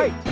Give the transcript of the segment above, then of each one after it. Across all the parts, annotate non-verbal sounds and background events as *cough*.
Round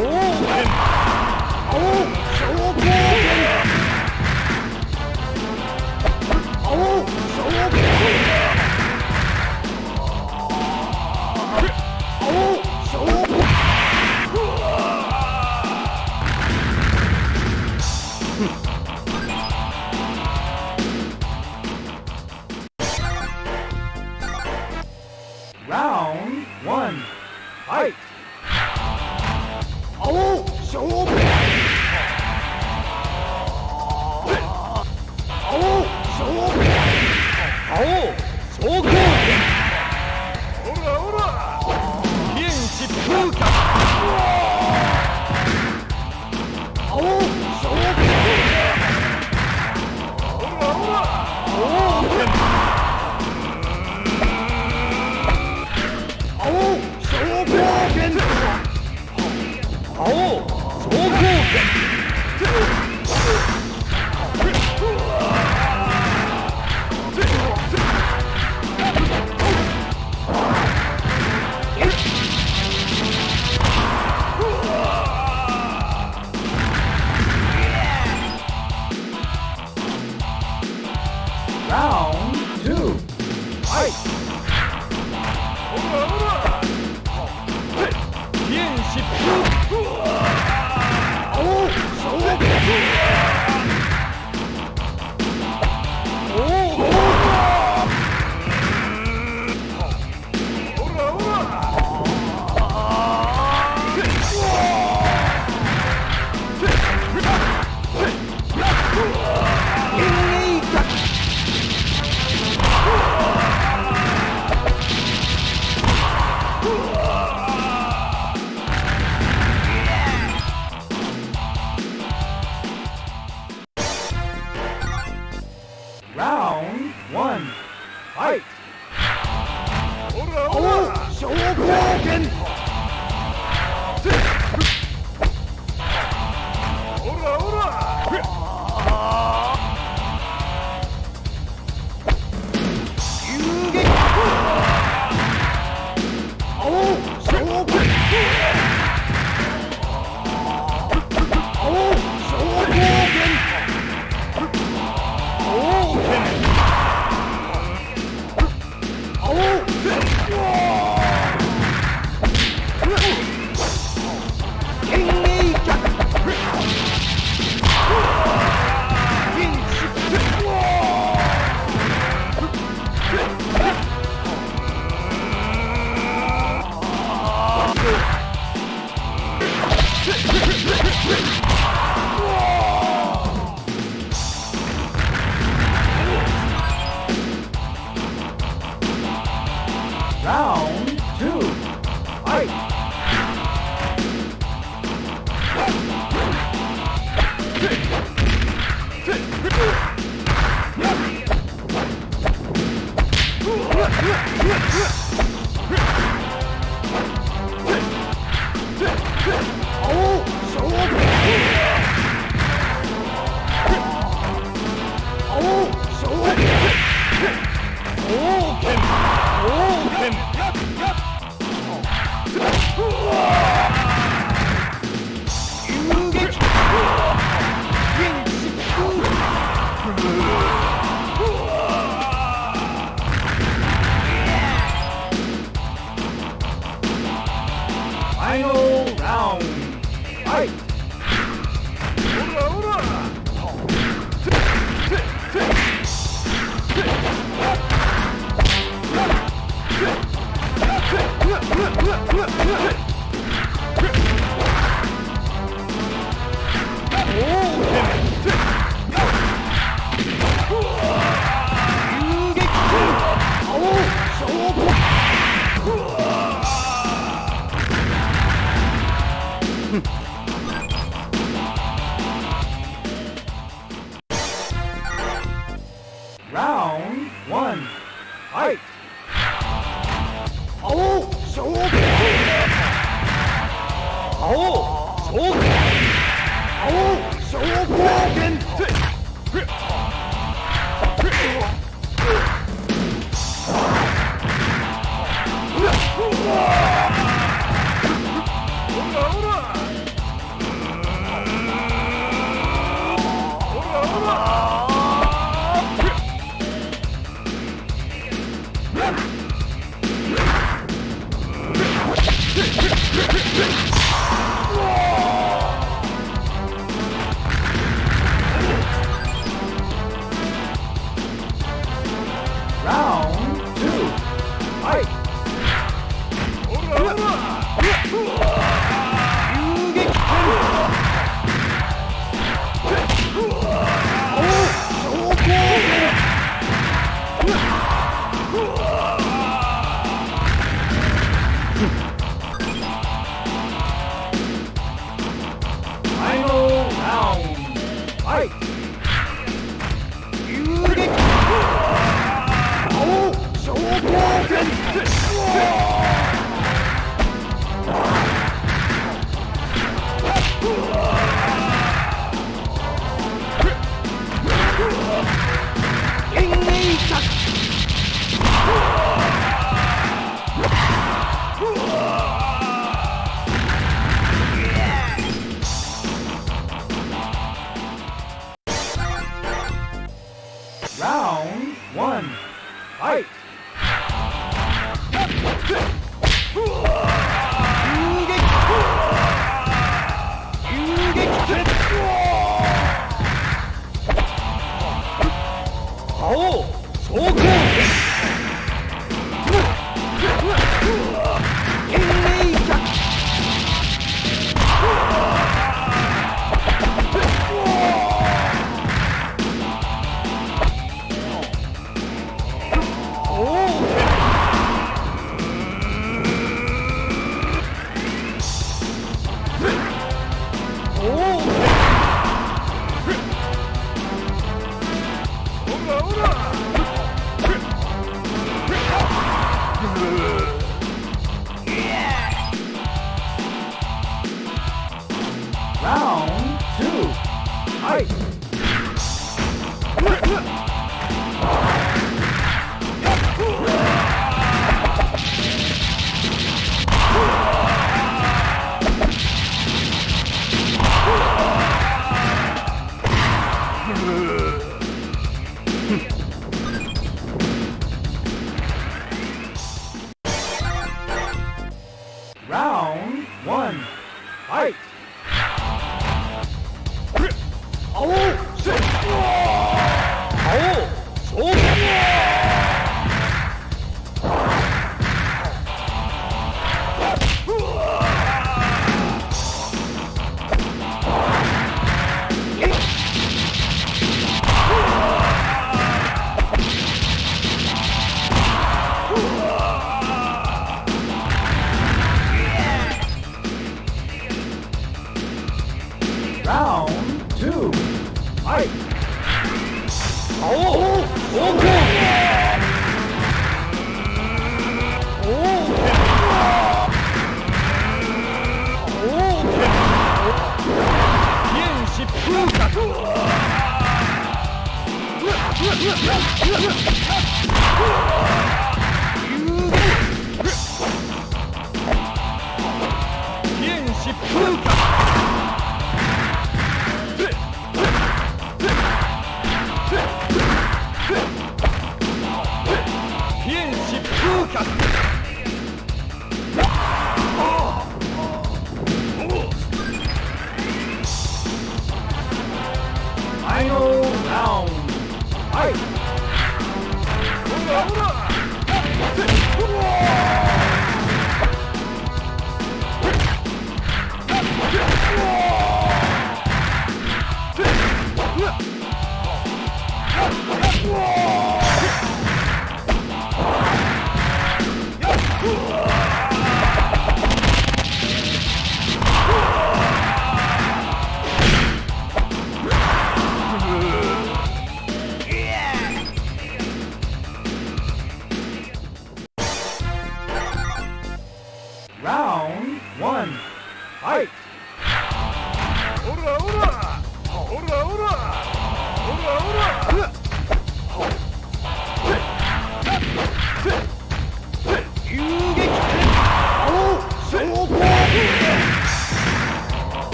おお吃吃吃 Mm-hmm. *laughs*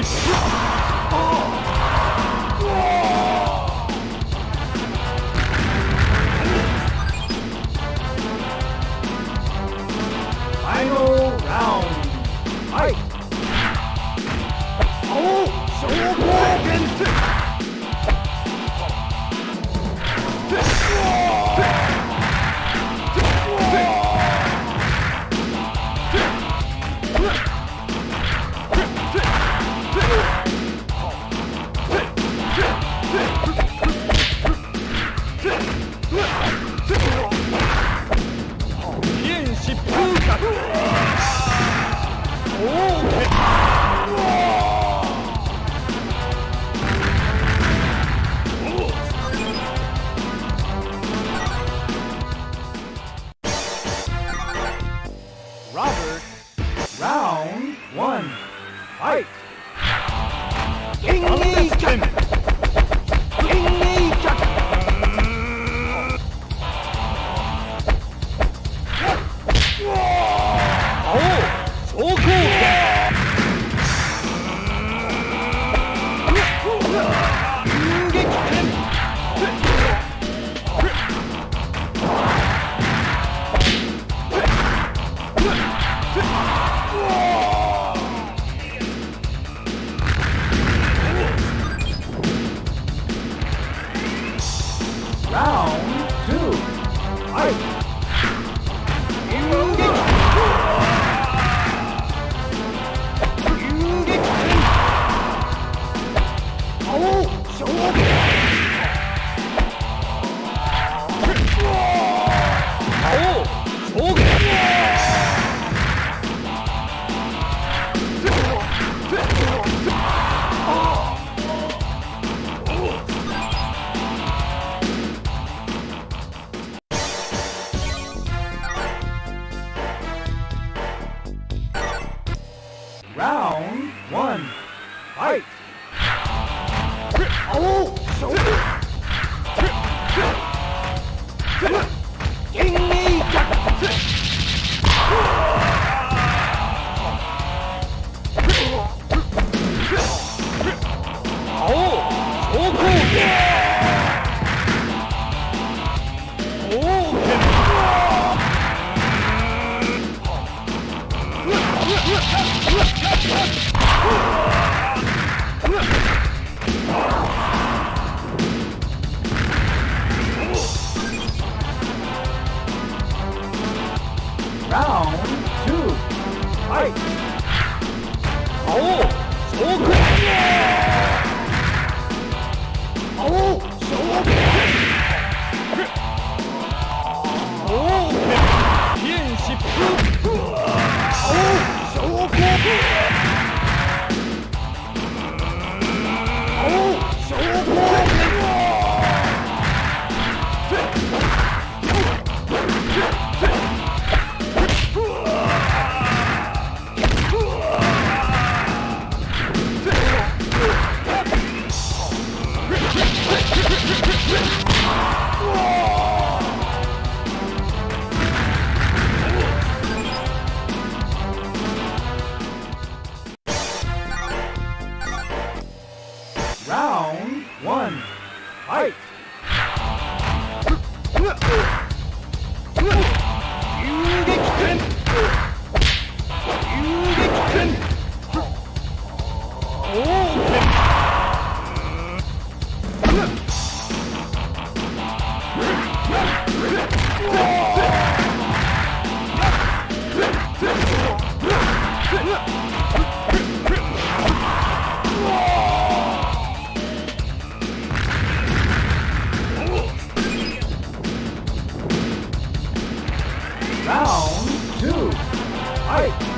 It's Round one. Fight! Oh, 青小 Wait.